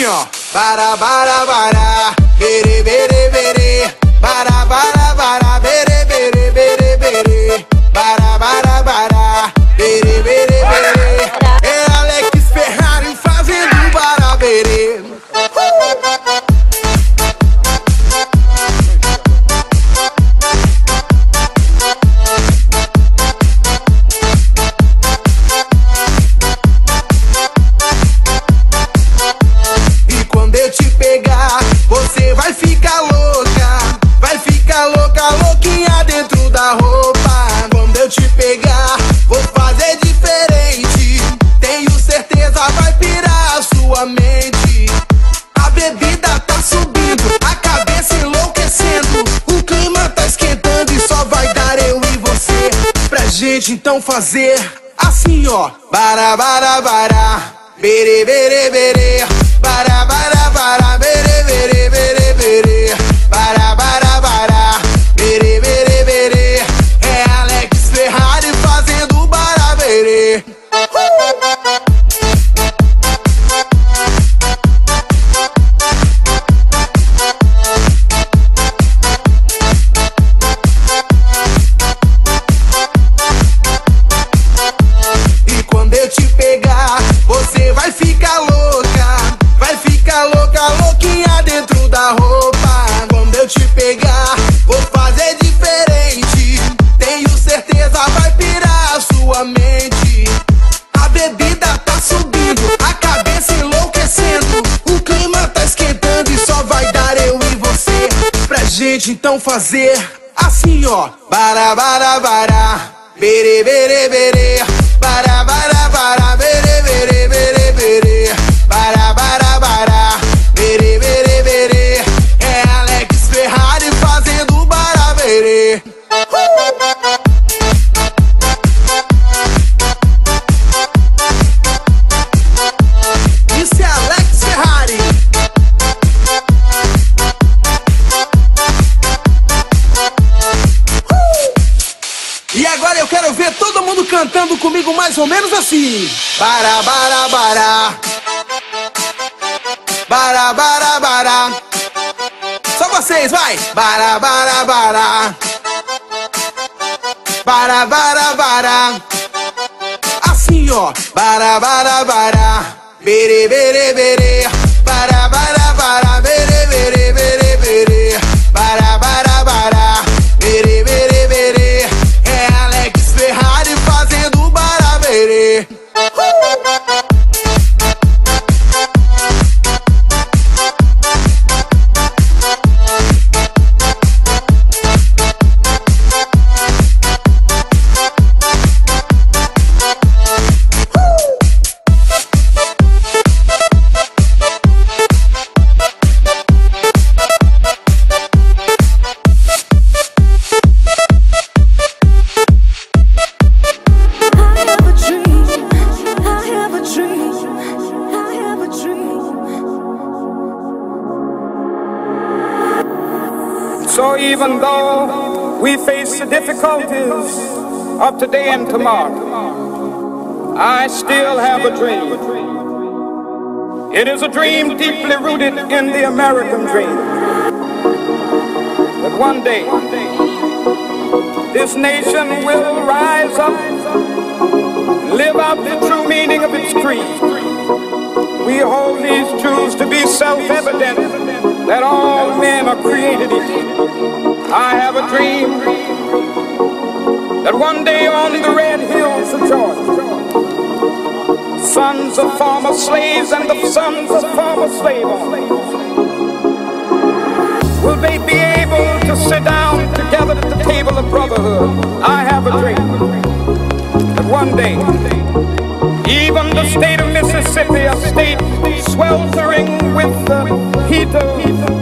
assim, ó. Bara, bara, bara. Bere, bere, bere. Bara, bara, bara. Então fazer assim, ó. Bara, bara, bara. Bere, bere, bere. Bara, bara. Então fazer assim, ó. Bara, bara, bara. Bere, bere, bere. Bara, bara. quero ver todo mundo cantando comigo mais ou menos assim. Bara bara bara, bara bara bara, Só vocês, vai. Bara bara bara, bara bara bara, Assim, ó. Bara bara bara, bere bere bere, bara bara. Even though we face the difficulties of today and tomorrow, I still have a dream. It is a dream deeply rooted in the American dream. That one day this nation will rise up, live out the true meaning of its creed. We hold these truths to be self-evident that all men are created equal. I have a dream that one day on the red hills of Georgia, sons of former slaves and the sons of former slave owners will they be able to sit down together at the table of brotherhood? I have a dream that one day even the state of Mississippi, a state sweltering with the heat of